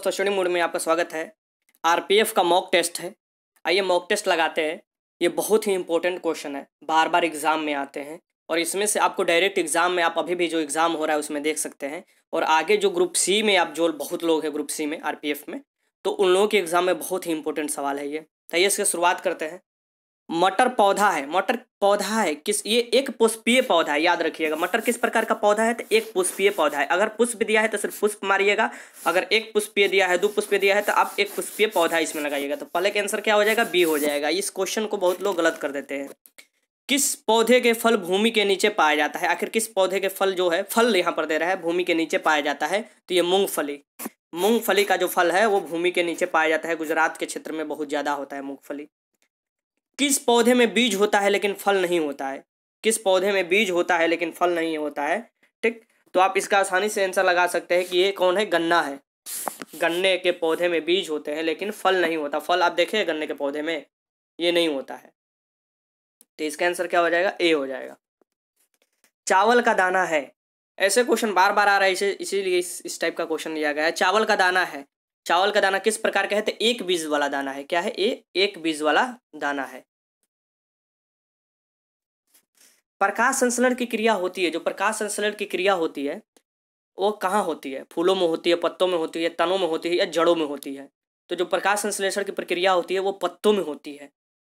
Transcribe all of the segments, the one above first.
दोस्तों study mood में आपका स्वागत है। आरपीएफ का मॉक टेस्ट है। आइए मॉक टेस्ट लगाते हैं। ये बहुत ही इंपॉर्टेंट क्वेश्चन है। बार बार एग्ज़ाम में आते हैं। और इसमें से आपको डायरेक्ट एग्ज़ाम में आप अभी भी जो एग्ज़ाम हो रहा है, उसमें देख सकते हैं। और आगे जो ग्रुप सी में आप जो बहुत लोग हैं ग्रुप सी में आरपीएफ में तो उन लोगों के एग्ज़ाम में बहुत ही इंपॉर्टेंट सवाल है ये। तो इसकी शुरुआत करते हैं। मटर पौधा है। मटर पौधा है किस, ये एक पुष्पीय पौधा है, याद रखिएगा। मटर किस प्रकार का पौधा है? तो एक पुष्पीय पौधा है। अगर पुष्प दिया है तो सिर्फ़ पुष्प मारिएगा, अगर एक पुष्पीय दिया है, दो पुष्पीय दिया है तो आप एक पुष्पीय पौधा इसमें लगाइएगा। तो पहले का आंसर क्या हो जाएगा? बी हो जाएगा। इस क्वेश्चन को बहुत लोग गलत कर देते हैं। किस पौधे के फल भूमि के नीचे पाया जाता है? आखिर किस पौधे के फल जो है, फल यहाँ पर दे रहा है, भूमि के नीचे पाया जाता है। तो ये मूंगफली। मूंगफली का जो फल है, वो भूमि के नीचे पाया जाता है। गुजरात के क्षेत्र में बहुत ज़्यादा होता है मूंगफली। किस पौधे में बीज होता है लेकिन फल नहीं होता है? किस पौधे में बीज होता है लेकिन फल नहीं होता है? ठीक? तो आप इसका आसानी से आंसर लगा सकते हैं कि ये कौन है? गन्ना है। गन्ने के पौधे में बीज होते हैं लेकिन फल नहीं होता। फल आप देखें गन्ने के पौधे में ये नहीं होता है। तो इसका आंसर क्या हो जाएगा? ए हो जाएगा। चावल का दाना है। ऐसे क्वेश्चन बार बार आ रहा है इसे इसीलिए इस, इस टाइप का क्वेश्चन लिया गया है। चावल का दाना है। चावल का दाना किस प्रकार का है? तो एक बीज वाला दाना है। क्या है? ए एक बीज वाला दाना है। प्रकाश संश्लेषण की क्रिया होती है, जो प्रकाश संश्लेषण की क्रिया होती है, वो कहाँ होती है? फूलों में होती है, पत्तों में होती है, तनों में होती है या जड़ों में होती है? तो जो प्रकाश संश्लेषण की प्रक्रिया होती है, वो पत्तों में होती है।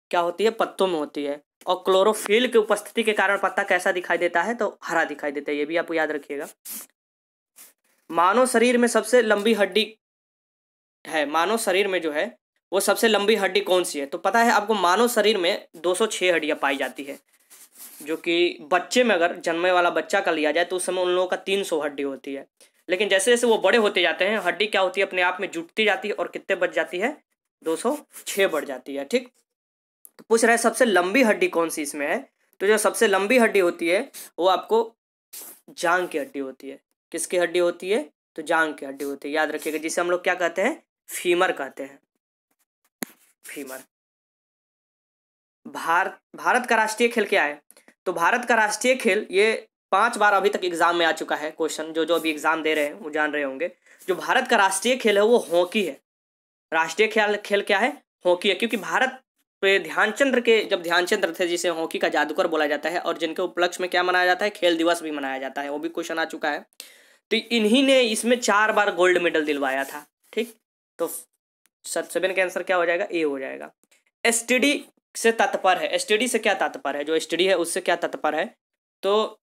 क्या होती है? पत्तों में होती है। और क्लोरोफिल की उपस्थिति के कारण पत्ता कैसा दिखाई देता है? तो हरा दिखाई देता है, ये भी आपको याद रखिएगा। मानव शरीर में सबसे लंबी हड्डी है, मानव शरीर में जो है, वो सबसे लंबी हड्डी कौन सी है? तो पता है, आपको मानव शरीर में 206 हड्डियाँ पाई जाती है। जो कि बच्चे में अगर जन्मे वाला बच्चा का लिया जाए तो उस समय उन लोगों का 300 हड्डी होती है। लेकिन जैसे जैसे वो बड़े होते जाते हैं, हड्डी क्या होती है? अपने आप में जुटती जाती है और कितने बढ़ जाती है? 206 बढ़ जाती है, ठीक? तो पूछ रहा है, सबसे लंबी हड्डी कौन सी इसमें है? तो जो सबसे लंबी हड्डी होती है, वो आपको जांग की हड्डी होती है। किसकी हड्डी होती है? तो जांग की हड्डी होती है। याद रखिएगा, जिसे हम लोग क्या कहते हैं? फीमर कहते हैं। फीमर। भारत भारत का राष्ट्रीय खेल क्या है? तो भारत का राष्ट्रीय खेल, ये पाँच बार अभी तक एग्ज़ाम में आ चुका है, क्वेश्चन, जो जो अभी एग्ज़ाम दे रहे हैं, वो जान रहे होंगे। जो भारत का राष्ट्रीय खेल है, वो हॉकी है। राष्ट्रीय खेल खेल क्या है? हॉकी है, क्योंकि भारत पे ध्यानचंद्र के, जब ध्यानचंद्र थे, जिसे हॉकी का जादूगर बोला जाता है, और जिनके उपलक्ष्य में क्या मनाया जाता है? खेल दिवस भी मनाया जाता है, वो भी क्वेश्चन आ चुका है। तो इन्हीं ने इसमें चार बार गोल्ड मेडल दिलवाया था, ठीक? तो सेवन का आंसर क्या हो जाएगा? ए हो जाएगा। एसटीडी से तात्पर्य है। एसटीडी से क्या तात्पर्य है? जो एसटीडी है, उससे क्या तात्पर्य है? तो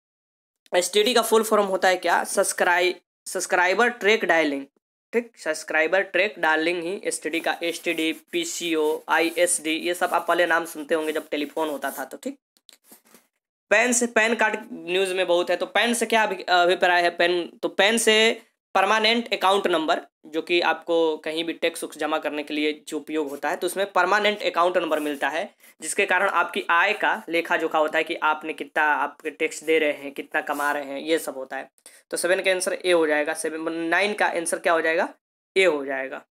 एसटीडी का फुल फॉर्म होता है क्या? सब्सक्राइब सब्सक्राइबर ट्रैक डायलिंग ठीक? सब्सक्राइबर ट्रैक डायलिंग ही एसटीडी का S T D P C O I S D ये सब आप पहले नाम सुनते होंगे जब टेलीफोन होता था तो ठीक? पेन से पैन कार्ड न्यूज़ में बहुत है तो पेन से क्या अभिप्राय है? पेन तो पेन से परमानेंट अकाउंट नंबर जो कि आपको कहीं भी टैक्स उक्स जमा करने के लिए जो उपयोग होता है तो उसमें परमानेंट अकाउंट नंबर मिलता है, जिसके कारण आपकी आय का लेखा जोखा होता है कि आपने कितना आपके टैक्स दे रहे हैं, कितना कमा रहे हैं, ये सब होता है। तो सेवन का आंसर ए हो जाएगा सेवन नाइन का आंसर क्या हो जाएगा? ए हो जाएगा।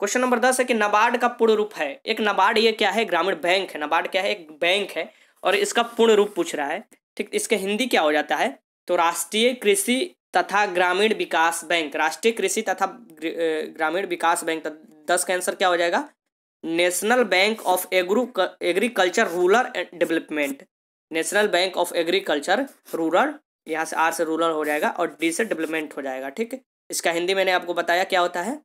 क्वेश्चन नंबर दस है कि नाबार्ड का पूर्ण रूप है। एक नाबार्ड ये क्या है? ग्रामीण बैंक है। नाबार्ड क्या है? एक बैंक है और इसका पूर्ण रूप पूछ रहा है। ठीक, इसका हिंदी क्या हो जाता है? तो राष्ट्रीय कृषि तथा ग्रामीण विकास बैंक, राष्ट्रीय कृषि तथा ग्रामीण विकास बैंक दस का आंसर क्या हो जाएगा? National bank of agri agriculture rural and development national bank of agriculture rural यहाँ से आर से रूरल हो जाएगा और डी से डेवलपमेंट हो जाएगा, ठीक है? इसका हिंदी मैंने आपको बताया क्या होता है?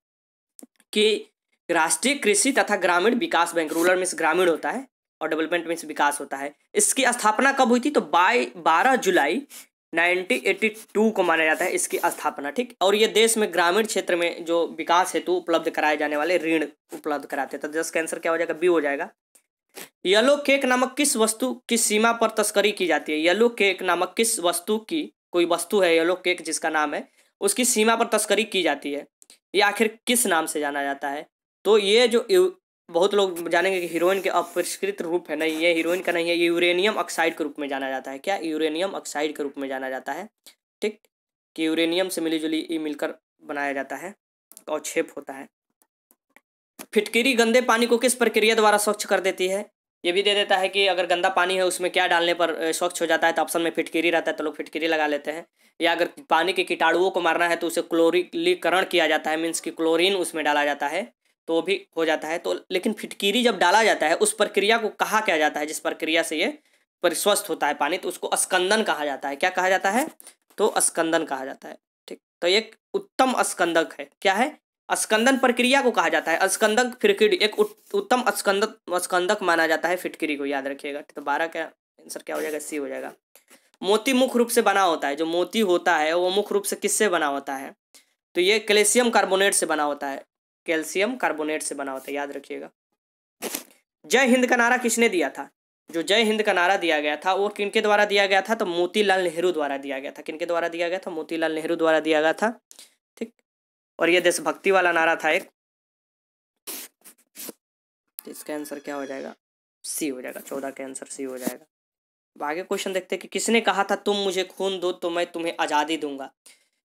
कि राष्ट्रीय कृषि तथा ग्रामीण विकास बैंक रूरल मीन्स ग्रामीण होता है और डेवलपमेंट मीन्स विकास होता है। इसकी स्थापना कब हुई थी? तो बाई, बारह जुलाई 1982 को माना जाता है इसकी स्थापना, ठीक? और ये देश में ग्रामीण क्षेत्र में जो विकास हेतु उपलब्ध कराए जाने वाले ऋण उपलब्ध कराते हैं। तो दस कैंसर क्या हो जाएगा? बी हो जाएगा। येलो केक नामक किस वस्तु की सीमा पर तस्करी की जाती है? येलो केक नामक किस वस्तु की, कोई वस्तु है येलो केक जिसका नाम है, उसकी सीमा पर तस्करी की जाती है? ये आखिर किस नाम से जाना जाता है? तो ये जो बहुत लोग जानेंगे कि हीरोइन के अपरिष्कृत रूप है, नहीं, ये हीरोइन का नहीं है, ये यूरेनियम ऑक्साइड के रूप में जाना जाता है। क्या यूरेनियम ऑक्साइड के रूप में जाना जाता है? ठीक, कि यूरेनियम से मिली जुली ये मिलकर बनाया जाता है और छेप होता है। फिटकिरी गंदे पानी को किस प्रक्रिया द्वारा स्वच्छ कर देती है? ये भी दे देता है कि अगर गंदा पानी है, उसमें क्या डालने पर स्वच्छ हो जाता है तो ऑप्शन में फिटकिरी रहता है तो लोग फिटकिरी लगा लेते हैं। या अगर पानी के कीटाणुओं को मारना है तो उसे क्लोरीकरण किया जाता है मीन्स कि क्लोरीन उसमें डाला जाता है। तो भी हो जाता है। तो लेकिन फिटकीरी जब डाला जाता है, उस प्रक्रिया को कहा क्या जाता है? जिस प्रक्रिया से ये परिस्वस्थ होता है पानी तो उसको स्कंदन कहा जाता है। क्या कहा जाता है? तो स्कंदन कहा जाता है। ठीक तो एक उत्तम स्कंदक है। क्या है? स्कंदन प्रक्रिया को कहा जाता है। स्कंदक फिटकिरी एक उत्तम स्कंदक स्कंदक माना जाता है फिटकिरी को, याद रखिएगा। तो बारह का आंसर क्या हो जाएगा? सी हो जाएगा। मोती मुख्य रूप से बना होता है। जो मोती होता है, वो मुख्य रूप से किससे बना होता है? तो ये कैल्शियम कार्बोनेट से बना होता है। कैल्शियम कार्बोनेट से बना होता है, याद रखिएगा। जय हिंद का नारा किसने दिया था? जो जय हिंद का नारा दिया गया था, वो किनके द्वारा दिया गया था? तो मोतीलाल नेहरू द्वारा दिया गया था। किनके द्वारा दिया गया था? मोतीलाल नेहरू द्वारा दिया गया था। ठीक? और ये देशभक्ति वाला नारा था एक। इसका आंसर क्या हो जाएगा? सी हो जाएगा। चौदह का आंसर सी हो जाएगा। आगे क्वेश्चन देखते हैं कि किसने कहा था, तुम मुझे खून दो तो मैं तुम्हें आज़ादी दूँगा।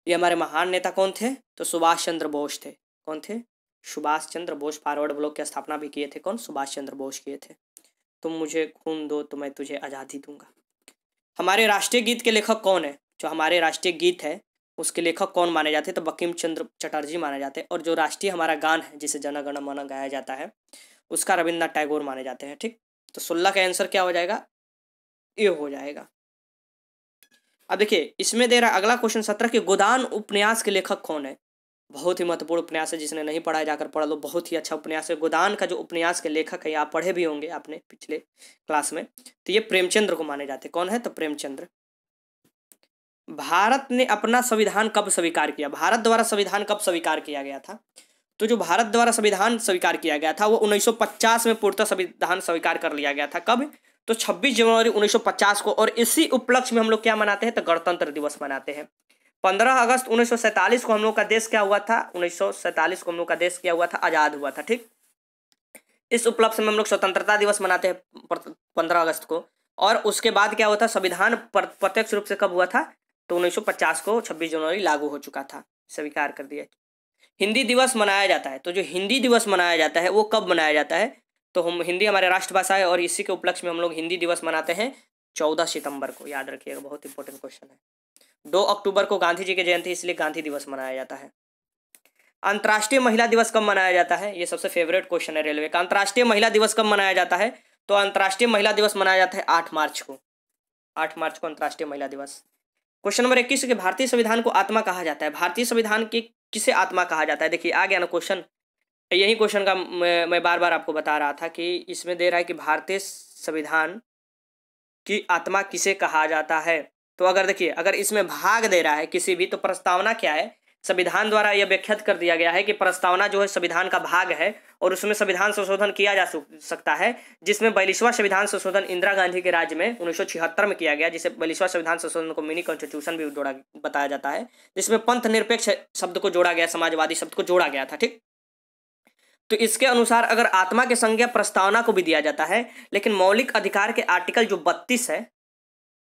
ये हमारे महान नेता कौन थे? तो सुभाष चंद्र बोस थे। कौन थे? सुभाष चंद्र बोस फॉरवर्ड ब्लॉक की स्थापना भी किए थे। कौन? सुभाष चंद्र बोस किए थे। तुम मुझे खून दो तो मैं तुझे आज़ादी दूँगा। हमारे राष्ट्रीय गीत के लेखक कौन है? जो हमारे राष्ट्रीय गीत है, उसके लेखक कौन माने जाते हैं? तो बकीम चंद्र चटर्जी माने जाते हैं। और जो राष्ट्रीय हमारा गान है, जिसे जनगण मन गाया जाता है, उसका रविन्द्रनाथ टैगोर माने जाते हैं, ठीक? तो सोलह का आंसर क्या हो जाएगा? ये हो जाएगा। अब देखिए, इसमें दे रहा अगला क्वेश्चन, सत्रह के गोदान उपन्यास के लेखक कौन है? बहुत ही महत्वपूर्ण उपन्यास है, जिसने नहीं पढ़ा जाकर पढ़ लो। बहुत ही अच्छा उपन्यास है। गोदान का जो उपन्यास के लेखक है, आप पढ़े भी होंगे आपने पिछले क्लास में। तो ये प्रेमचंद्र को माने जाते कौन है? तो प्रेमचंद्र। भारत ने अपना संविधान कब स्वीकार किया? भारत द्वारा संविधान कब स्वीकार किया गया था? तो जो भारत द्वारा संविधान स्वीकार किया गया था, वो 1950 में पूर्णतः संविधान स्वीकार कर लिया गया था। कब? तो 26 जनवरी 1950 को। और इसी उपलक्ष्य में हम लोग क्या मनाते हैं? तो गणतंत्र दिवस मनाते हैं। पंद्रह अगस्त उन्नीस सौ सैंतालीस को हम लोग का देश क्या हुआ था? उन्नीस सौ सैंतालीस को हम लोग का देश क्या हुआ था? आज़ाद हुआ था, ठीक? इस उपलक्ष्य में हम लोग स्वतंत्रता दिवस मनाते हैं पंद्रह अगस्त को। और उसके बाद क्या हुआ था? संविधान प्रत्यक्ष रूप से कब हुआ था? तो 1950 को 26 जनवरी लागू हो चुका था। स्वीकार कर दिया। हिंदी दिवस मनाया जाता है। तो जो हिंदी दिवस मनाया जाता है, वो कब मनाया जाता है? तो हम, हिंदी हमारे राष्ट्रभाषा है और इसी के उपलक्ष्य में हम लोग हिंदी दिवस मनाते हैं चौदह सितंबर को। याद रखिएगा, बहुत इंपॉर्टेंट क्वेश्चन है। दो अक्टूबर को गांधी जी की जयंती, इसलिए गांधी दिवस मनाया जाता है। अंतर्राष्ट्रीय महिला दिवस कब मनाया जाता है? ये सबसे फेवरेट क्वेश्चन है रेलवे का। अंतर्राष्ट्रीय महिला दिवस कब मनाया जाता है? तो अंतर्राष्ट्रीय महिला दिवस मनाया जाता है आठ मार्च को। आठ मार्च को अंतर्राष्ट्रीय महिला दिवस। क्वेश्चन नंबर इक्कीस के भारतीय संविधान को आत्मा कहा जाता है। भारतीय संविधान की किसे आत्मा कहा जाता है? देखिए आ गया ना क्वेश्चन यही क्वेश्चन का मैं बार बार आपको बता रहा था कि इसमें दे रहा है कि भारतीय संविधान की आत्मा किसे कहा जाता है? तो अगर देखिए, अगर इसमें भाग दे रहा है किसी भी तो प्रस्तावना क्या है? संविधान द्वारा यह व्याख्यात कर दिया गया है कि प्रस्तावना जो है संविधान का भाग है और उसमें संविधान संशोधन किया जा सकता है, जिसमें बयालीसवा संविधान संशोधन इंदिरा गांधी के राज्य में उन्नीस सौ छिहत्तर में किया गया, जिसे बयालीसवा संविधान संशोधन को मिनी कॉन्स्टिट्यूशन भी जोड़ा, बताया जाता है, जिसमें पंथ निरपेक्ष शब्द को जोड़ा गया, समाजवादी शब्द को जोड़ा गया था, ठीक? तो इसके अनुसार अगर आत्मा के संज्ञा प्रस्तावना को भी दिया जाता है, लेकिन मौलिक अधिकार के आर्टिकल जो बत्तीस है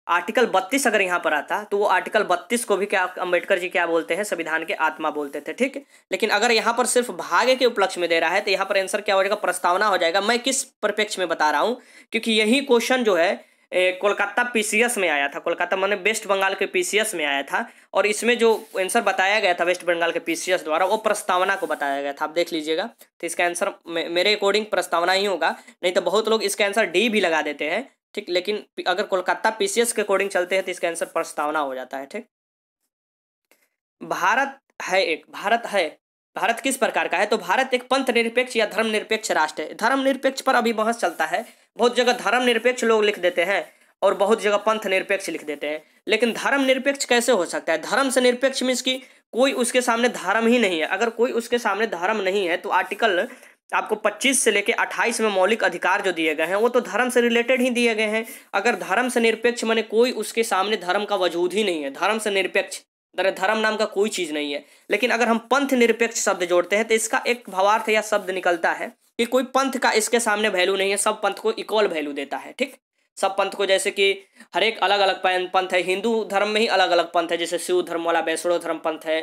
आर्टिकल बत्तीस अगर यहाँ पर आता तो वो आर्टिकल बत्तीस को भी क्या अंबेडकर जी क्या बोलते हैं? संविधान के आत्मा बोलते थे, ठीक? लेकिन अगर यहाँ पर सिर्फ़ भाग्य के उपलक्ष्य में दे रहा है तो यहाँ पर आंसर क्या हो जाएगा? प्रस्तावना हो जाएगा। मैं किस परिप्रेक्ष में बता रहा हूँ? क्योंकि यही क्वेश्चन जो है कोलकाता पीसीएस में आया था। कोलकाता मैंने वेस्ट बंगाल के पीसीएस में आया था। और इसमें जो आंसर बताया गया था वेस्ट बंगाल के पीसीएस द्वारा, वो प्रस्तावना को बताया गया था। आप देख लीजिएगा। तो इसका आंसर मेरे अकॉर्डिंग प्रस्तावना ही होगा। नहीं तो बहुत लोग इसका आंसर डी भी लगा देते हैं। ठीक, लेकिन अगर कोलकाता पीसीएस के अकॉर्डिंग चलते हैं तो इसका आंसर प्रस्तावना हो जाता है, ठीक? भारत है एक, भारत है, भारत किस प्रकार का है? तो भारत एक पंथ निरपेक्ष या धर्म निरपेक्ष राष्ट्र है। धर्म निरपेक्ष पर अभी बहस चलता है, बहुत जगह धर्म निरपेक्ष लोग लिख देते हैं और बहुत जगह पंथ निरपेक्ष लिख देते हैं, लेकिन धर्म निरपेक्ष कैसे हो सकता है? धर्म से निरपेक्ष मीन्स की कोई उसके सामने धर्म ही नहीं है। अगर कोई उसके सामने धर्म नहीं है तो आर्टिकल आपको 25 से लेके 28 में मौलिक अधिकार जो दिए गए हैं, वो तो धर्म से रिलेटेड ही दिए गए हैं। अगर धर्म से निरपेक्ष, मैंने कोई उसके सामने धर्म का वजूद ही नहीं है। धर्म से निरपेक्ष धर्म नाम का कोई चीज़ नहीं है। लेकिन अगर हम पंथ निरपेक्ष शब्द जोड़ते हैं तो इसका एक भावार्थ या शब्द निकलता है कि कोई पंथ का इसके सामने वैल्यू नहीं है, सब पंथ को इक्वल वैल्यू देता है, ठीक? सब पंथ को जैसे कि हर एक अलग अलग पंथ है। हिंदू धर्म में ही अलग अलग पंथ है, जैसे शिव धर्म वाला वैष्णव धर्म पंथ है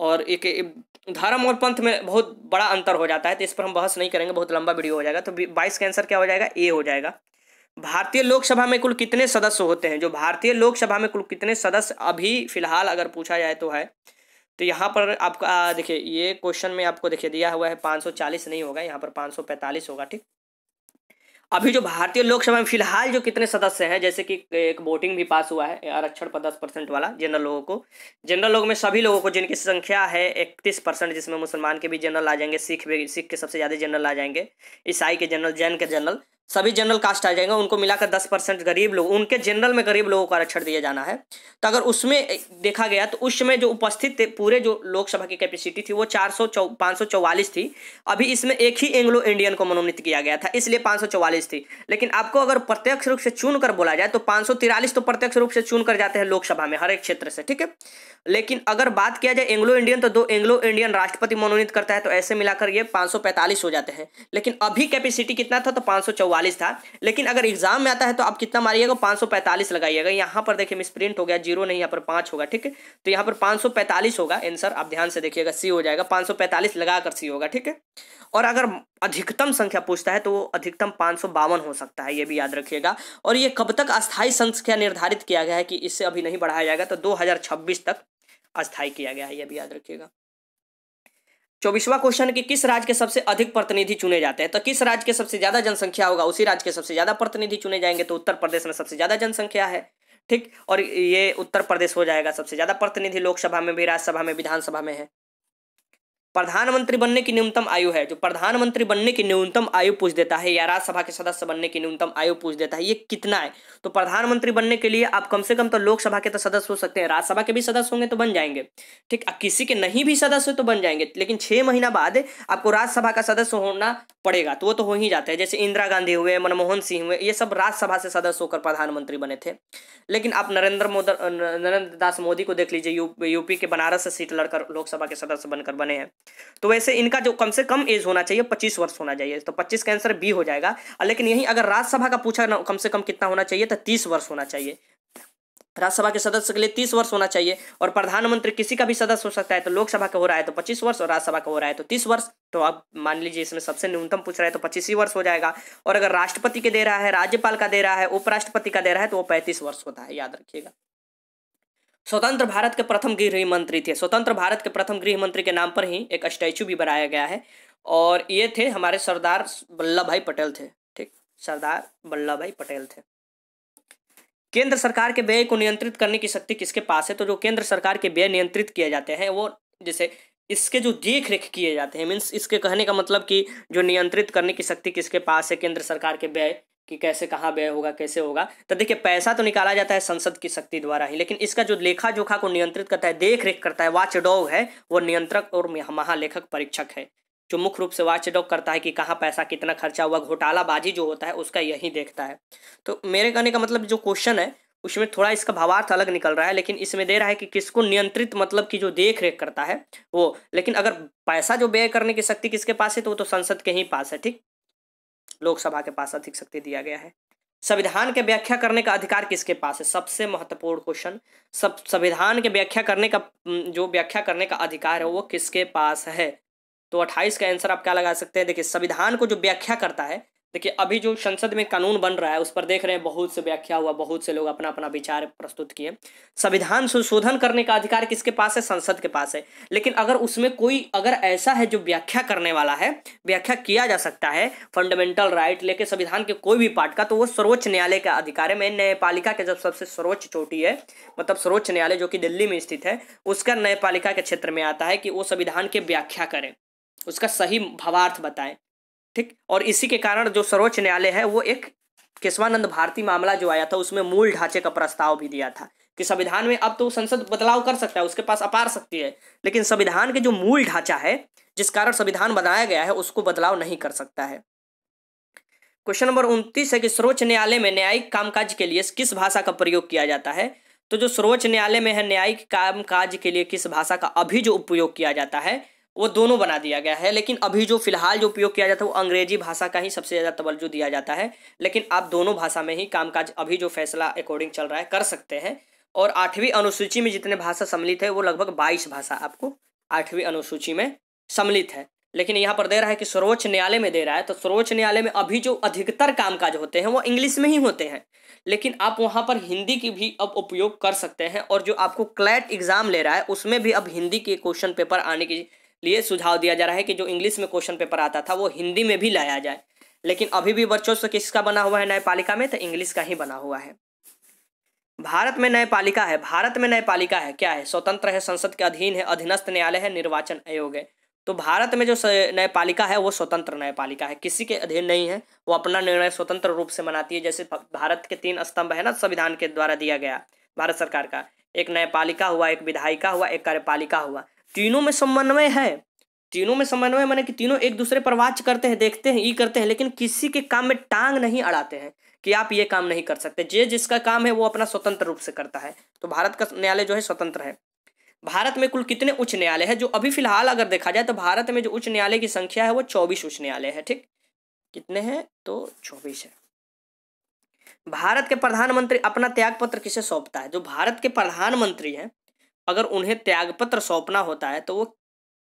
और एक धर्म और पंथ में बहुत बड़ा अंतर हो जाता है तो इस पर हम बहस नहीं करेंगे, बहुत लंबा वीडियो हो जाएगा तो बाईस का आंसर क्या हो जाएगा? ए हो जाएगा। भारतीय लोकसभा में कुल कितने सदस्य होते हैं? जो भारतीय लोकसभा में कुल कितने सदस्य अभी फ़िलहाल अगर पूछा जाए तो है तो यहाँ पर आपका, देखिए, ये क्वेश्चन में आपको, देखिए, दिया हुआ है, पाँच सौ चालीस नहीं होगा, यहाँ पर पाँच सौ पैंतालीस होगा, ठीक? अभी जो भारतीय लोकसभा में फ़िलहाल जो कितने सदस्य हैं, जैसे कि एक वोटिंग भी पास हुआ है आरक्षण पर दस परसेंट वाला जनरल लोगों को। जनरल लोगों में सभी लोगों को जिनकी संख्या है इकतीस परसेंट, जिसमें मुसलमान के भी जनरल आ जाएँगे, सिख भी, सिख के सबसे ज़्यादा जनरल आ जाएँगे, ईसाई के जनरल, जैन के जनरल सभी जनरल कास्ट आ जाएँगे, उनको मिलाकर दस परसेंट गरीब लोग, उनके जनरल में गरीब लोगों को आरक्षण दिया जाना है। तो अगर उसमें देखा गया तो उस समय जो उपस्थित थे, पूरे जो लोकसभा की कैपेसिटी थी, वो चार सौ थी। अभी इसमें एक ही एंग्लो इंडियन को मनोनीत किया गया था, इसलिए पाँच सौ चौवालीस थी। लेकिन आपको अगर प्रत्यक्ष रूप से चुन कर बोला जाए तो पाँच तो प्रत्यक्ष रूप से चुन कर जाते हैं लोकसभा में, हर एक क्षेत्र से, ठीक है? लेकिन अगर बात किया जाए एंग्लो इंडियन तो दो एंग्लो इंडियन राष्ट्रपति मनोनीत करता है तो ऐसे मिलाकर ये पाँच सौ पैंतालीस हो जाते हैं। लेकिन अभी कैपेसिटी कितना था तो पाँच चौवालीस था। लेकिन अगर एग्ज़ाम में आता है तो आप कितना मारिएगा? पाँच सौ पैंतालीस लगाइएगा। यहाँ पर देखिए, मिसप्रिंट हो गया, ज़ीरो नहीं, यहाँ पर पाँच होगा, ठीक है? तो यहाँ पर पाँच सौ पैंतालीस होगा। आंसर आप ध्यान से देखिएगा, सी हो जाएगा। पाँच सौ पैंतालीस लगाकर सी होगा, ठीक है? और अगर अधिकतम संख्या पूछता है तो अधिकतम पाँच सौ बावन हो सकता है, ये भी याद रखिएगा। और ये कब तक अस्थायी संख्या निर्धारित किया गया है कि इससे अभी नहीं बढ़ाया जाएगा? तो दो हज़ार छब्बीस तक अस्थायी किया गया है, ये भी याद रखिएगा। चौबीसवा क्वेश्चन कि किस राज्य के सबसे अधिक प्रतिनिधि चुने जाते हैं? तो किस राज्य के सबसे ज़्यादा जनसंख्या होगा, उसी राज्य के सबसे ज़्यादा प्रतिनिधि चुने जाएँगे तो उत्तर प्रदेश में सबसे ज़्यादा जनसंख्या है, ठीक? और ये उत्तर प्रदेश हो जाएगा सबसे ज़्यादा प्रतिनिधि, लोकसभा में भी, राज्यसभा में विधानसभा में है। प्रधानमंत्री बनने की न्यूनतम आयु है। जो प्रधानमंत्री बनने की न्यूनतम आयु पूछ देता है या राज्यसभा के सदस्य बनने की न्यूनतम आयु पूछ देता है, ये कितना है? तो प्रधानमंत्री बनने के लिए आप कम से कम तो लोकसभा के तो सदस्य हो सकते हैं, राज्यसभा के भी सदस्य होंगे तो बन जाएँगे। ठीक किसी के नहीं भी सदस्य तो बन जाएँगे, लेकिन छह महीना बाद आपको राज्यसभा का सदस्य होना पड़ेगा तो वो तो हो ही जाते हैं। जैसे इंदिरा गांधी हुए, मनमोहन सिंह हुए, ये सब राज्यसभा से सदस्य होकर प्रधानमंत्री बने थे। लेकिन आप नरेंद्र मोदी नरेंद्र दास मोदी को देख लीजिए यूपी के बनारस से सीट लड़कर लोकसभा के सदस्य बनकर बने हैं। तो वैसे इनका जो कम से कम एज होना चाहिए, पच्चीस वर्ष होना चाहिए। तो पच्चीस का आंसर बी हो जाएगा। लेकिन यही अगर राज्यसभा का पूछा कम से कम कितना होना चाहिए तो तीस वर्ष होना चाहिए। राज्यसभा के सदस्य के लिए तीस वर्ष होना चाहिए और प्रधानमंत्री किसी का भी सदस्य हो सकता है तो लोकसभा का हो रहा है तो पच्चीस वर्ष, और राज्यसभा का हो रहा है तो तीस वर्ष। तो अब मान लीजिए इसमें सबसे न्यूनतम पूछ रहा है तो पच्चीस ही वर्ष हो जाएगा। और अगर राष्ट्रपति के दे रहा है, राज्यपाल का दे रहा है, उपराष्ट्रपति का दे रहा है तो वो पैंतीस वर्ष होता है, याद रखिएगा। स्वतंत्र भारत के प्रथम गृह मंत्री थे। स्वतंत्र भारत के प्रथम गृह मंत्री के नाम पर ही एक स्टैचू भी बनाया गया है। और ये थे हमारे सरदार वल्लभ भाई पटेल थे, ठीक? सरदार वल्लभ भाई पटेल थे। केंद्र सरकार के व्यय को नियंत्रित करने की शक्ति किसके पास है? तो जो केंद्र सरकार के व्यय नियंत्रित किए जाते हैं, वो जैसे इसके जो देख रेख किए जाते हैं मीन्स इसके कहने का मतलब कि जो नियंत्रित करने की शक्ति किसके पास है? केंद्र सरकार के व्यय कि कैसे, कहाँ व्यय होगा, कैसे होगा। तो देखिए, पैसा तो निकाला जाता है संसद की शक्ति द्वारा ही, लेकिन इसका जो लेखा जोखा को नियंत्रित करता है देख रेख करता है वाच डॉग है, वो नियंत्रक और महालेखक परीक्षक है, जो मुख्य रूप से वाच डॉग करता है कि कहाँ पैसा कितना खर्चा हुआ, घोटालाबाजी जो होता है, उसका यही देखता है। तो मेरे कहने का मतलब जो क्वेश्चन है, उसमें थोड़ा इसका भावार्थ अलग निकल रहा है, लेकिन इसमें दे रहा है कि किसको नियंत्रित मतलब की जो देख रेख करता है, वो। लेकिन अगर पैसा जो व्यय करने की शक्ति किसके पास है तो वो तो संसद के ही पास है, ठीक? लोकसभा के पास अधिक शक्ति दिया गया है। संविधान के व्याख्या करने का अधिकार किसके पास है? सबसे महत्वपूर्ण क्वेश्चन सब, संविधान के व्याख्या करने का जो व्याख्या करने का अधिकार है, वो किसके पास है? तो अट्ठाईस का आंसर आप क्या लगा सकते हैं? देखिए, संविधान को जो व्याख्या करता है देखिए, अभी जो संसद में कानून बन रहा है, उस पर देख रहे हैं, बहुत से व्याख्या हुआ, बहुत से लोग अपना अपना विचार प्रस्तुत किए। संविधान संशोधन करने का अधिकार किसके पास है? संसद के पास है। लेकिन अगर उसमें कोई, अगर ऐसा है जो व्याख्या करने वाला है, व्याख्या किया जा सकता है फंडामेंटल राइट लेके संविधान के कोई भी पार्ट का तो वो सर्वोच्च न्यायालय का अधिकार है। मैं न्यायपालिका के जब सबसे सर्वोच्च चोटी है मतलब सर्वोच्च न्यायालय जो कि दिल्ली में स्थित है, उसका न्यायपालिका के क्षेत्र में आता है कि वो संविधान की व्याख्या करें। उसका सही भावार्थ बताएँ। ठीक? और इसी के कारण जो सर्वोच्च न्यायालय है, वो एक केशवानंद भारती मामला जो आया था, उसमें मूल ढांचे का प्रस्ताव भी दिया था कि संविधान में अब तो संसद बदलाव कर सकता है, उसके पास अपार शक्ति है, लेकिन संविधान के जो मूल ढांचा है, जिस कारण संविधान बनाया गया है, उसको बदलाव नहीं कर सकता है। क्वेश्चन नंबर उनतीस है कि सर्वोच्च न्यायालय में न्यायिक कामकाज के लिए किस भाषा का प्रयोग किया जाता है? तो जो सर्वोच्च न्यायालय में है, न्यायिक कामकाज के लिए किस भाषा का अभी जो उपयोग किया जाता है वो दोनों बना दिया गया है। लेकिन अभी जो फ़िलहाल जो उपयोग किया जाता है, वो अंग्रेज़ी भाषा का ही सबसे ज़्यादा तवज्जो दिया जाता है। लेकिन आप दोनों भाषा में ही कामकाज अभी जो फैसला अकॉर्डिंग चल रहा है, कर सकते हैं। और आठवीं अनुसूची में जितने भाषा सम्मिलित है, वो लगभग बाईस भाषा आपको आठवीं अनुसूची में सम्मिलित है। लेकिन यहाँ पर दे रहा है कि सर्वोच्च न्यायालय में दे रहा है तो सर्वोच्च न्यायालय में अभी जो अधिकतर कामकाज होते हैं, वो इंग्लिश में ही होते हैं। लेकिन आप वहाँ पर हिंदी की भी अब उपयोग कर सकते हैं, और जो आपको क्लैट एग्ज़ाम ले रहा है, उसमें भी अब हिंदी के क्वेश्चन पेपर आने के लिए सुझाव दिया जा रहा है कि जो इंग्लिश में क्वेश्चन पेपर आता था वो हिंदी में भी लाया जाए। लेकिन अभी भी वर्चस्व किसका बना हुआ है? न्यायपालिका में तो इंग्लिश का ही बना हुआ है। भारत में न्यायपालिका है। भारत में न्यायपालिका है। क्या है? स्वतंत्र है, संसद के अधीन है, अधीनस्थ न्यायालय है, निर्वाचन आयोग है। तो भारत में जो न्यायपालिका है, वो स्वतंत्र न्यायपालिका है। किसी के अधीन नहीं है। वो अपना निर्णय स्वतंत्र रूप से मनाती है। जैसे भारत के तीन स्तंभ है ना, संविधान के द्वारा दिया गया। भारत सरकार का एक न्यायपालिका हुआ, एक विधायिका हुआ, एक कार्यपालिका हुआ। तीनों में समन्वय है। तीनों में समन्वय मैंने कि तीनों एक दूसरे पर वाच करते हैं, देखते हैं, ये करते हैं, लेकिन किसी के काम में टांग नहीं अड़ाते हैं कि आप ये काम नहीं कर सकते। जे जिसका काम है, वो अपना स्वतंत्र रूप से करता है। तो भारत का न्यायालय जो है, स्वतंत्र है। भारत में कुल कितने उच्च न्यायालय है, जो अभी फ़िलहाल अगर देखा जाए तो भारत में जो उच्च न्यायालय की संख्या है, वो चौबीस उच्च न्यायालय है, ठीक? कितने हैं? तो चौबीस है। भारत के प्रधानमंत्री अपना त्याग पत्र किसे सौंपता है? जो भारत के प्रधानमंत्री हैं अगर उन्हें त्यागपत्र सौंपना होता है तो वो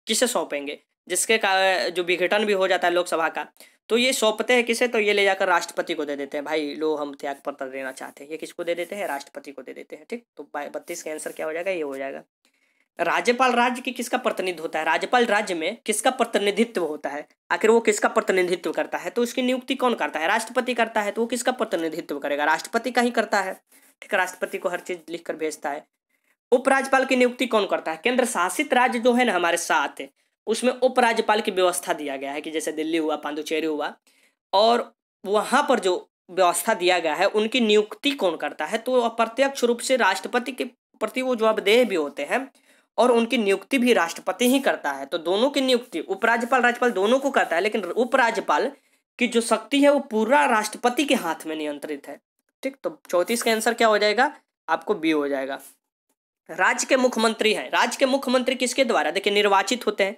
किसे सौंपेंगे? जिसके का, जो विघटन भी हो जाता है लोकसभा का तो ये सौंपते हैं किसे? तो ये ले जाकर राष्ट्रपति को दे देते हैं। भाई, लो, हम त्याग पत्र देना चाहते हैं। ये किसको दे देते हैं? राष्ट्रपति को दे देते हैं, ठीक? तो बत्तीस का आंसर क्या हो जाएगा? ये हो जाएगा। राज्यपाल राज्य की किसका प्रतिनिधित्व होता है? राज्यपाल राज्य में किसका प्रतिनिधित्व होता है? आखिर वो किसका प्रतिनिधित्व करता है? तो उसकी नियुक्ति कौन करता है? राष्ट्रपति करता है तो वो किसका प्रतिनिधित्व करेगा? राष्ट्रपति का ही करता है। ठीक है, राष्ट्रपति को हर चीज़ लिख भेजता है। उपराज्यपाल की नियुक्ति कौन करता है? केंद्र शासित राज्य जो है ना हमारे साथ उसमें उपराज्यपाल की व्यवस्था दिया गया है कि जैसे दिल्ली हुआ, पांडुचेरी हुआ, और वहाँ पर जो व्यवस्था दिया गया है, उनकी नियुक्ति कौन करता है? तो अप्रत्यक्ष रूप से राष्ट्रपति के प्रति वो जवाबदेह भी होते हैं, और उनकी नियुक्ति भी राष्ट्रपति ही करता है। तो दोनों की नियुक्ति, उपराज्यपाल, राज्यपाल दोनों को करता है, लेकिन उपराज्यपाल की जो शक्ति है, वो पूरा राष्ट्रपति के हाथ में नियंत्रित है। ठीक तो चौंतीस का आंसर क्या हो जाएगा? आपको बी हो जाएगा। राज्य के मुख्यमंत्री हैं। राज्य के मुख्यमंत्री किसके द्वारा? देखिए, निर्वाचित होते हैं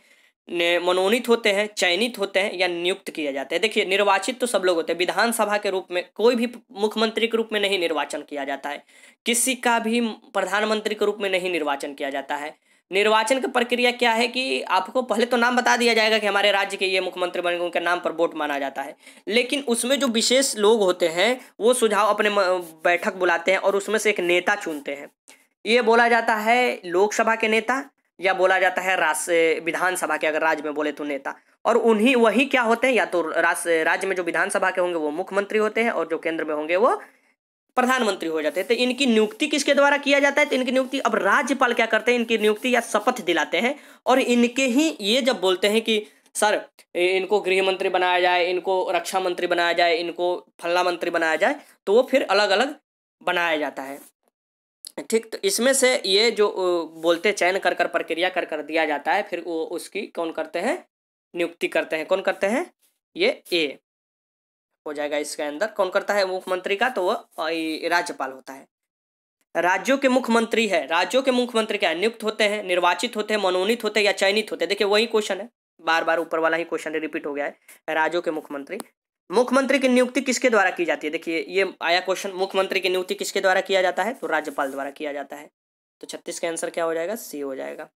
मनोनीत होते हैं, चयनित होते हैं या नियुक्त किए जाते हैं। देखिए, निर्वाचित तो सब लोग होते हैं। विधानसभा के रूप में, कोई भी मुख्यमंत्री के रूप में नहीं निर्वाचन किया जाता है। किसी का भी प्रधानमंत्री के रूप में नहीं निर्वाचन किया जाता है। निर्वाचन की प्रक्रिया क्या है कि आपको पहले तो नाम बता दिया जाएगा कि हमारे राज्य के ये मुख्यमंत्री बनेंगे उनके नाम पर वोट माना जाता है। लेकिन उसमें जो विशेष लोग होते हैं, वो सुझाव अपने बैठक बुलाते हैं और उसमें से एक नेता चुनते हैं। ये बोला जाता है लोकसभा के नेता या बोला जाता है राष्ट्र विधानसभा के अगर राज्य में बोले तो नेता। और उन्हीं, वही क्या होते हैं? या तो राज्य राज्य में जो विधानसभा के होंगे वो मुख्यमंत्री होते हैं और जो केंद्र में होंगे वो प्रधानमंत्री हो जाते हैं। तो इनकी नियुक्ति किसके द्वारा किया जाता है? तो इनकी नियुक्ति, अब राज्यपाल क्या करते हैं? इनकी नियुक्ति या शपथ दिलाते हैं। और इनके ही, ये जब बोलते हैं कि, सर इनको गृह मंत्री बनाया जाए, इनको रक्षा मंत्री बनाया जाए, इनको फल्ला मंत्री बनाया जाए तो वो फिर अलग अलग बनाया जाता है। ठीक तो इसमें से ये जो बोलते चयन कर कर, प्रक्रिया कर कर दिया जाता है, फिर वो उसकी कौन करते हैं? नियुक्ति करते हैं। कौन करते हैं? ये ए हो जाएगा इसके अंदर। कौन करता है? मुख्यमंत्री का तो वो राज्यपाल होता है। राज्यों के मुख्यमंत्री है। राज्यों के मुख्यमंत्री क्या नियुक्त होते हैं, निर्वाचित होते हैं, मनोनीत होते हैं या चयनित होते हैं। देखिए, वही क्वेश्चन है। बार बार ऊपर वाला ही क्वेश्चन रिपीट हो गया है। राज्यों के मुख्यमंत्री। मुख्यमंत्री की नियुक्ति किसके द्वारा की जाती है? देखिए, ये आया क्वेश्चन मुख्यमंत्री की नियुक्ति किसके द्वारा किया जाता है? तो राज्यपाल द्वारा किया जाता है। तो छत्तीस का आंसर क्या हो जाएगा? सी हो जाएगा।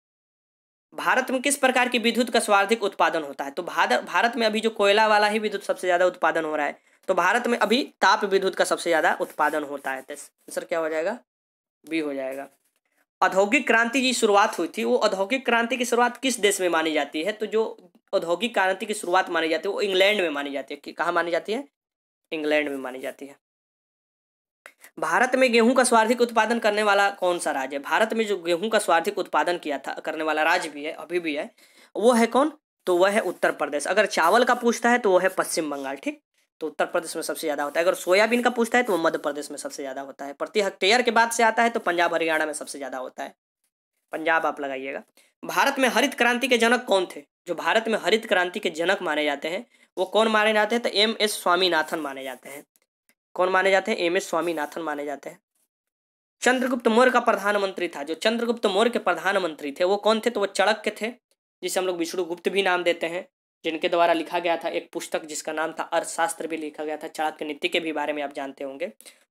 भारत में किस प्रकार की विद्युत का स्वार्थिक उत्पादन होता है? तो भारत में अभी जो कोयला वाला ही विद्युत सबसे ज़्यादा उत्पादन हो रहा है तो भारत में अभी ताप विद्युत का सबसे ज़्यादा उत्पादन होता है। तो आंसर क्या हो जाएगा? बी हो जाएगा। औद्योगिक क्रांति की शुरुआत हुई थी। वो औद्योगिक क्रांति की शुरुआत किस देश में मानी जाती है? तो जो औद्योगिक क्रांति की शुरुआत मानी जाती है, वो इंग्लैंड में मानी जाती है। कहाँ मानी जाती है? इंग्लैंड में मानी जाती है। भारत में गेहूँ का स्वार्थिक उत्पादन करने वाला कौन सा राज्य है? भारत में जो गेहूँ का स्वार्थिक उत्पादन किया था, करने वाला राज्य भी है, अभी भी है, वो है कौन? तो वह है उत्तर प्रदेश। अगर चावल का पूछता है तो वह है पश्चिम बंगाल, ठीक? तो उत्तर प्रदेश में सबसे ज़्यादा होता है। अगर सोयाबीन का पूछता है तो वो मध्य प्रदेश में सबसे ज़्यादा होता है। प्रति हेक्टेयर के बाद से आता है तो पंजाब हरियाणा में सबसे ज़्यादा होता है। पंजाब आप लगाइएगा। भारत में हरित क्रांति के जनक कौन थे? जो भारत में हरित क्रांति के जनक माने जाते हैं, वो कौन माने जाते हैं? तो एम एस स्वामीनाथन माने जाते हैं। कौन माने जाते हैं? एम एस स्वामीनाथन माने जाते हैं। चंद्रगुप्त मौर्य का प्रधानमंत्री था। जो चंद्रगुप्त मौर्य के प्रधानमंत्री थे, वो कौन थे? तो वो चड़क थे, जिसे हम लोग विष्णुगुप्त भी नाम देते हैं, जिनके द्वारा लिखा गया था एक पुस्तक, जिसका नाम था अर्थशास्त्र भी लिखा गया था। चाणक्य नीति के भी बारे में आप जानते होंगे।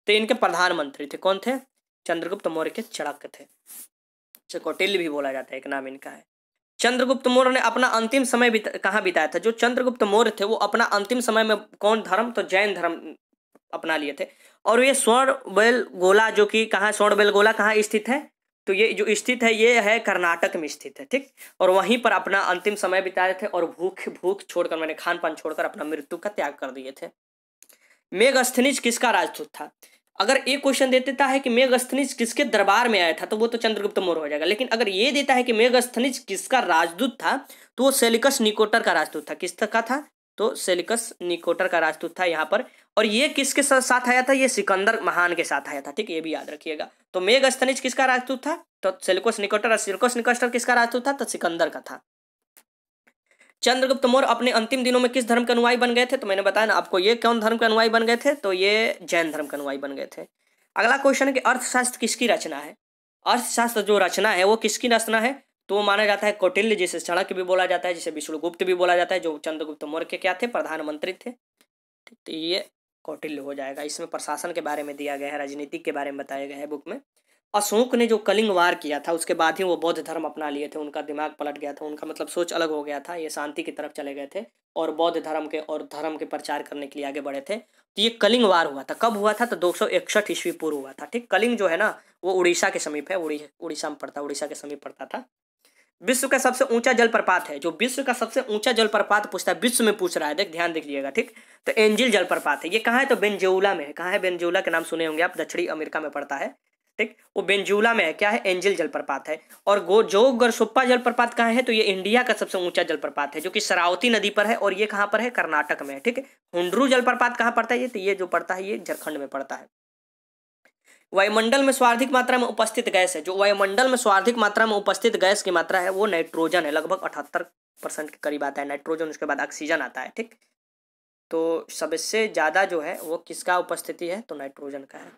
तो इनके प्रधानमंत्री थे। कौन थे? चंद्रगुप्त मौर्य के चड़क थे। कौटिल्य भी बोला जाता है, एक नाम इनका है। चंद्रगुप्त मौर्य ने अपना अंतिम समय बिता, कहाँ बिताया था? जो चंद्रगुप्त मौर्य थे वो अपना अंतिम समय में कौन धर्म? तो जैन धर्म अपना लिए थे। और ये स्वर्ण बेल गोला जो कि कहाँ स्वर्ण बेल गोला कहाँ स्थित है? तो ये जो स्थित है ये है कर्नाटक में स्थित है ठीक? और वहीं पर अपना अंतिम समय बिताए थे और भूख भूख छोड़कर मैंने खान पान छोड़कर अपना मृत्यु का त्याग कर दिए थे। मेघस्थनिज किसका राजदूत था? अगर एक क्वेश्चन दे देता है कि मेघस्थनिज किसके दरबार में आया था तो वो तो चंद्रगुप्त मौर्य हो जाएगा। लेकिन अगर ये देता है कि मेघस्थनिज किसका राजदूत था तो वो सेलिकस निकोटर का राजदूत था। किस का था? तो सेलिकस निकोटर का राजदूत था यहाँ पर। और ये किसके साथ आया था? ये सिकंदर महान के साथ आया था, ठीक ये भी याद रखिएगा। तो मेघस्थनिज किसका राजदूत था? तो सेलिकोस निकोटर और सिलिकोस निकोस्टर किसका राजदूत था? तो सिकंदर का था। चंद्रगुप्त मौर्य अपने अंतिम दिनों में किस धर्म के अनुयायी बन गए थे? तो मैंने बताया ना, आपको ये कौन धर्म के अनुयायी बन गए थे? तो ये जैन धर्म के अनुयायी बन गए थे। अगला क्वेश्चन है कि अर्थशास्त्र किसकी रचना है? अर्थशास्त्र जो रचना है, वो किसकी रचना है? तो वो माना जाता है कौटिल्य, जिसे चाणक्य भी बोला जाता है, जिसे विष्णुगुप्त भी बोला जाता है, जो चंद्रगुप्त मौर्य के क्या थे? प्रधानमंत्री थे। तो ये कौटिल्य हो जाएगा। इसमें प्रशासन के बारे में दिया गया है राजनीतिक के बारे में बताया गया है बुक में। अशोक ने जो कलिंग वार किया था, उसके बाद ही वो बौद्ध धर्म अपना लिए थे, उनका दिमाग पलट गया था, उनका मतलब सोच अलग हो गया था, ये शांति की तरफ़ चले गए थे और बौद्ध धर्म के और धर्म के प्रचार करने के लिए आगे बढ़े थे। तो ये कलिंग वार हुआ था। कब हुआ था? तो दो सौ इकसठ ईस्वी पूर्व हुआ था। ठीक, कलिंग जो है ना, वो उड़ीसा के समीप है उड़ीसा में पड़ता, उड़ीसा के समीप पड़ता था। विश्व का सबसे ऊँचा जलप्रपात है, जो विश्व का सबसे ऊँचा जलप्रपात पूछता है, विश्व में पूछ रहा है, देख, ध्यान देखिएगा ठीक? तो एंजिल जलप्रपात है। ये कहाँ है? तो बेंजेउला में है। कहाँ है बेंजेउला के नाम सुने होंगे आप, दक्षिणी अमेरिका में पड़ता है। ठीक? वो बेंजूला में है, क्या है? एंजल जलप्रपात है। और गो, जो गरसुप्पा जलप्रपात कहाँ है तो ये इंडिया का सबसे ऊँचा जलप्रपात है, जो कि सरावती नदी पर है, और ये कहाँ पर है? कर्नाटक में है, ठीक है? हुंड्रू जलप्रपात कहाँ पड़ता है? ये तो ये जो पड़ता है, ये झारखंड में पड़ता है। वायुमंडल में स्वार्थिक मात्रा में उपस्थित गैस है, जो वायुमंडल में स्वार्थिक मात्रा में उपस्थित गैस की मात्रा है, वो नाइट्रोजन है, लगभग अठहत्तर परसेंट के करीब आता है, नाइट्रोजन, उसके बाद ऑक्सीजन आता है, ठीक? तो सबसे ज़्यादा जो है, वो किसका उपस्थिति है? तो नाइट्रोजन का है।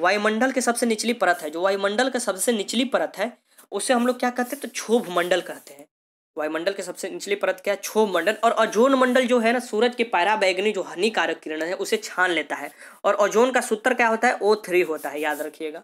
वायुमंडल के सबसे निचली परत है। जो वायुमंडल का सबसे निचली परत है, उसे हम लोग क्या कहते हैं? तो क्षोभ मंडल कहते हैं। वायुमंडल के सबसे निचली परत क्या है? क्षोभ मंडल। और ओजोन मंडल जो है ना, सूरज के पैरा बैगनी जो हानिकारक किरण है, उसे छान लेता है। और ओजोन का सूत्र क्या होता है? ओ थ्री होता है, याद रखिएगा।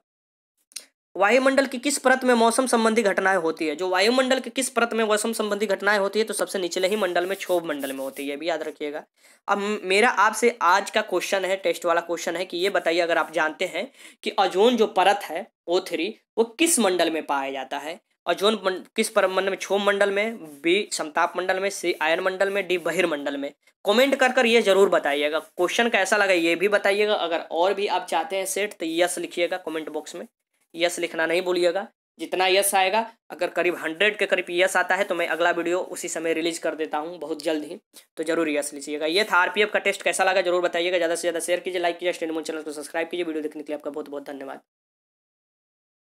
वायुमंडल की किस परत में मौसम संबंधी घटनाएँ होती है? जो वायुमंडल की किस परत में मौसम संबंधी घटनाएँ होती है तो सबसे निचले ही मंडल में क्षोभ मंडल में होती है भी याद रखिएगा। अब मेरा आपसे आज का क्वेश्चन है टेस्ट वाला क्वेश्चन है कि ये बताइए, अगर आप जानते हैं कि अजोन जो परत है ओ थ्री वो किस मंडल में पाया जाता है? अजोन किस पर मंडल में क्षोभ मंडल में बी समताप मंडल में सी आयन मंडल में डी बहिर्मंडल में? कमेंट कर कर ये ज़रूर बताइएगा। क्वेश्चन कैसा लगा ये भी बताइएगा। अगर और भी आप चाहते हैं सेट तो यस लिखिएगा कमेंट बॉक्स में। यस लिखना नहीं भूलिएगा। जितना यस आएगा, अगर करीब हंड्रेड के करीब यस आता है तो मैं अगला वीडियो उसी समय रिलीज़ कर देता हूँ, बहुत जल्द ही। तो ज़रूर यस लीजिएगा ये था आरपीएफ का टेस्ट, कैसा लगा ज़रूर बताइएगा। ज़्यादा से ज़्यादा शेयर कीजिए लाइक कीजिए स्टेनमोन चैनल को सब्सक्राइब कीजिए। वीडियो देखने के लिए आपका बहुत बहुत धन्यवाद।